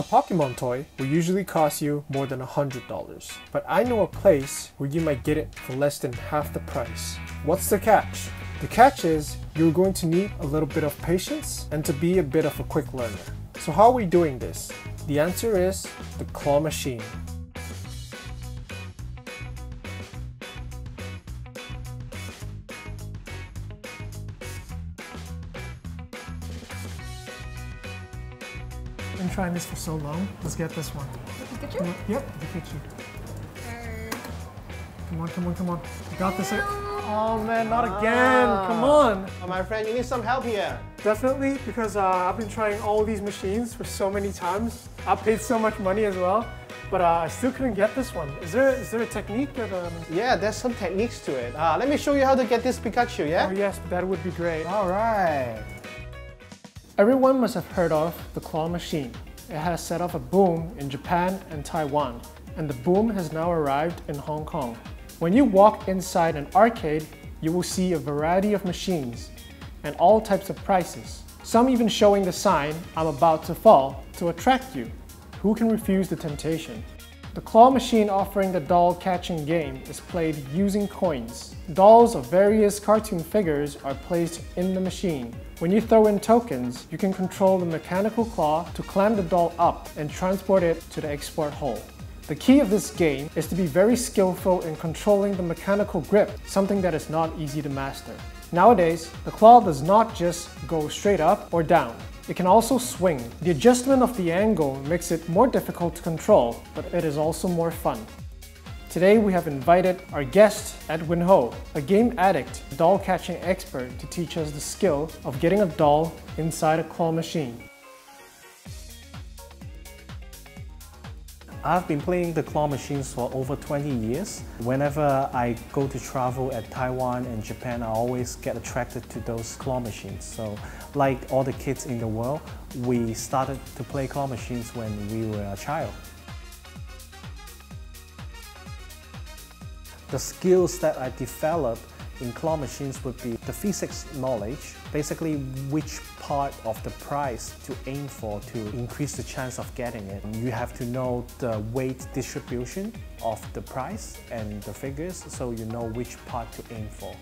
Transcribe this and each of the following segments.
A Pokemon toy will usually cost you more than $100, but I know a place where you might get it for less than half the price. What's the catch? The catch is you're going to need a little bit of patience and to be a bit of a quick learner. So how are we doing this? The answer is the claw machine. Been trying this for so long. Let's get this one. Pikachu? Yep, Pikachu. Come on, come on, come on. You got this. Oh man, not again. Come on. Oh, my friend, you need some help here. Definitely, because uh, I've been trying all these machines for so many times. I paid so much money as well, but uh, I still couldn't get this one. Is there is there a technique that? Um... Yeah, there's some techniques to it. Uh, let me show you how to get this Pikachu, yeah? Oh yes, that would be great. All right. Everyone must have heard of the claw machine. It has set off a boom in Japan and Taiwan, and the boom has now arrived in Hong Kong. When you walk inside an arcade, you will see a variety of machines and all types of prices. Some even showing the sign, I'm about to fall, to attract you. Who can refuse the temptation? The claw machine offering the doll catching game is played using coins. Dolls of various cartoon figures are placed in the machine. When you throw in tokens, you can control the mechanical claw to clamp the doll up and transport it to the export hole. The key of this game is to be very skillful in controlling the mechanical grip, something that is not easy to master. Nowadays, the claw does not just go straight up or down. It can also swing. The adjustment of the angle makes it more difficult to control, but it is also more fun. Today we have invited our guest Edwin Ho, a game addict, doll catching expert to teach us the skill of getting a doll inside a claw machine. I've been playing the claw machines for over 20 years. Whenever I go to travel at Taiwan and Japan, I always get attracted to those claw machines. So like all the kids in the world, we started to play claw machines when we were a child. The skills that I developed in claw machines would be the physics knowledge, basically which part of the price to aim for to increase the chance of getting it. You have to know the weight distribution of the price and the figures so you know which part to aim for.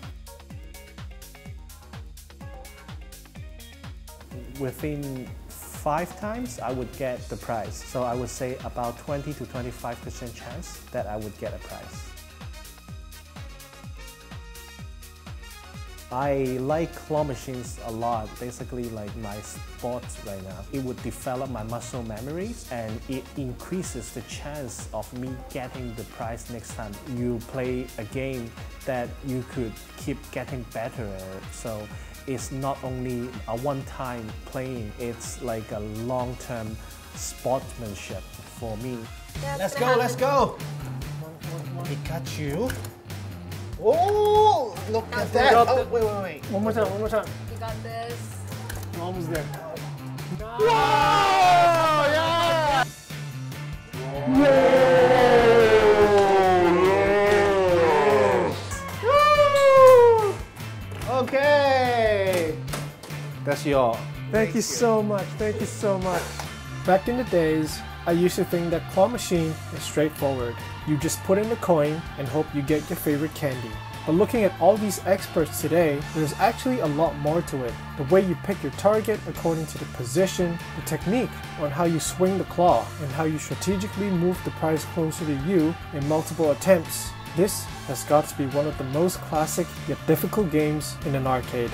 Within five times, I would get the prize. So I would say about 20 to 25% chance that I would get a prize. I like claw machines a lot, basically like my sports right now. It would develop my muscle memories and it increases the chance of me getting the prize next time. You play a game that you could keep getting better at. So it's not only a one-time playing, it's like a long-term sportsmanship for me. Let's go, let's go. Pikachu. Oh, look at that. Oh, wait, wait, wait. One more time, one more time. You got this. We're almost there. Whoa, yeah. Woo! Okay. That's your. Thank, you so much. Thank you so much. Back in the days, I used to think that claw machine is straightforward. You just put in a coin and hope you get your favorite candy. But looking at all these experts today, there's actually a lot more to it. The way you pick your target according to the position, the technique on how you swing the claw, and how you strategically move the prize closer to you in multiple attempts. This has got to be one of the most classic yet difficult games in an arcade.